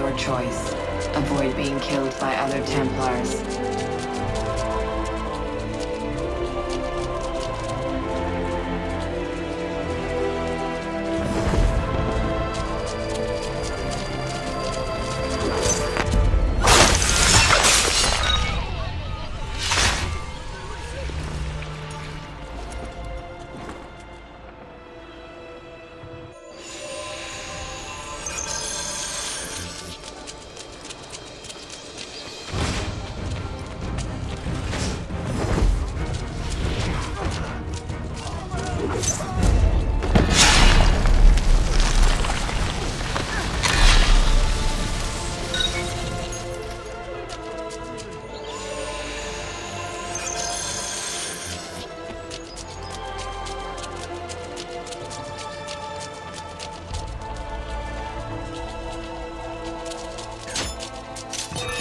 your choice. Avoid being killed by other Templars.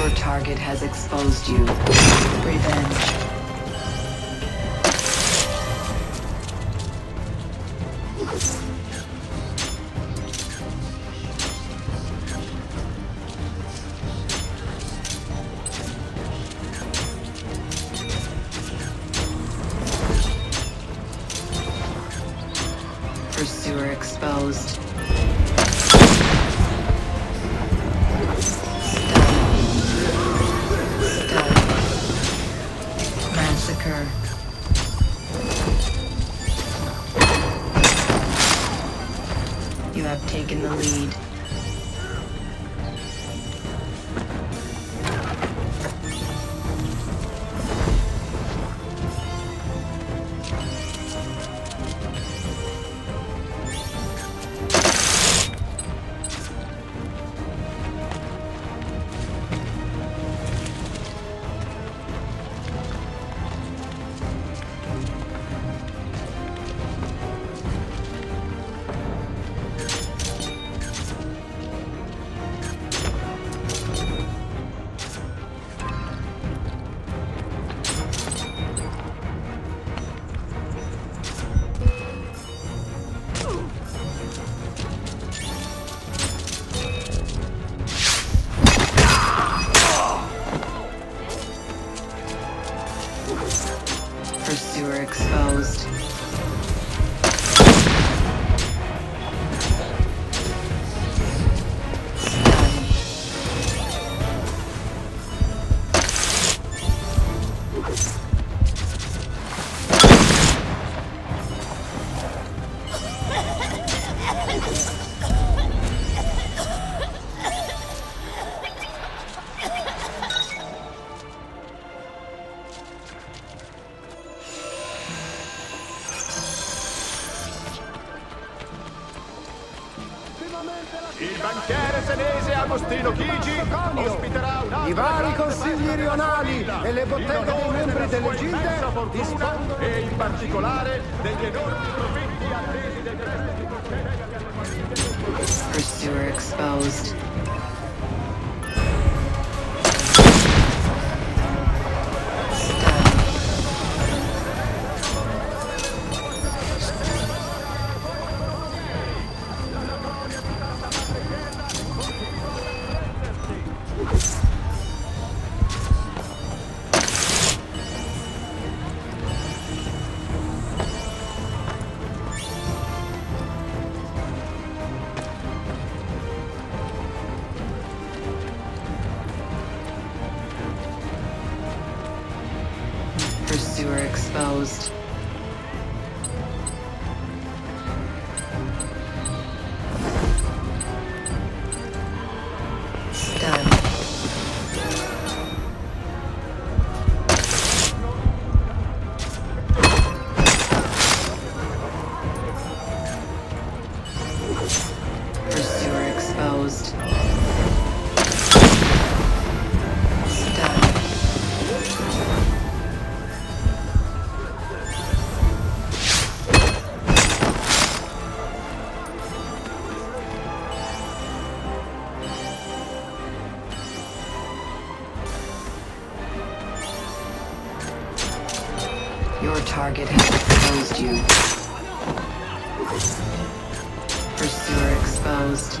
Your target has exposed you. Revenge. Have taken the lead. Pursuer exposed. Stun. Agostino Chigi ospiterà un I vari consigli rionali e le botteghe dei membri delle gilde dispongono e in particolare degli enormi profitti attesi dai prestiti Pursuer exposed. closed. Your target has exposed you. Pursuer exposed.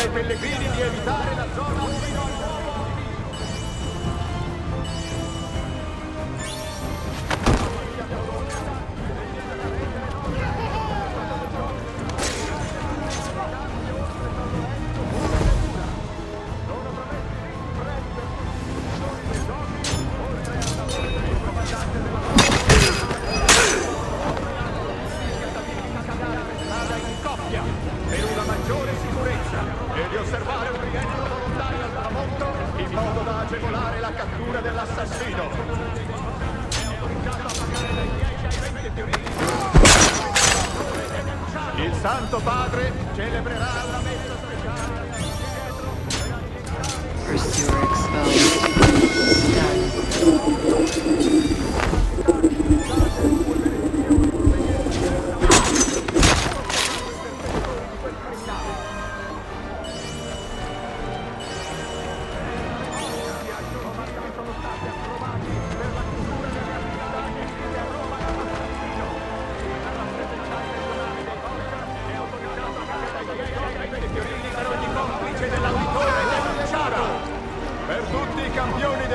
ai pellegrini di evitare la zona Santo Padre celebrerà una messa speciale Pursuer exposed. Stun.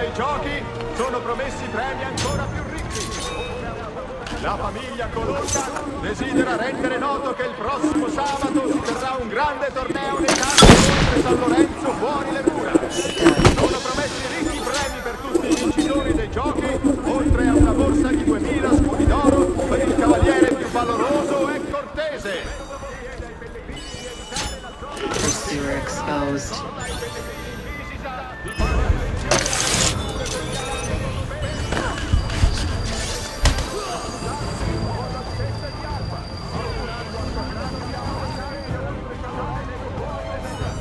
Dei giochi sono promessi premi ancora più ricchi. La famiglia Colonna desidera rendere noto che il prossimo sabato si terrà un grande torneo nei campi oltre San Lorenzo fuori le mura. Sono promessi ricchi premi per tutti i vincitori dei giochi,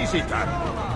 visitarnos.